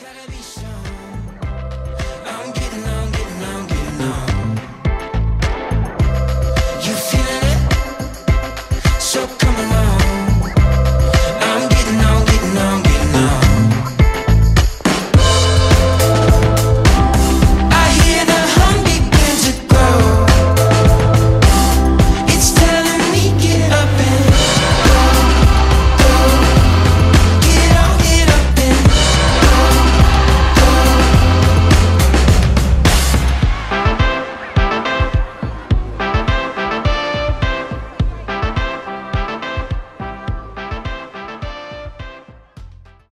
Gotta be strong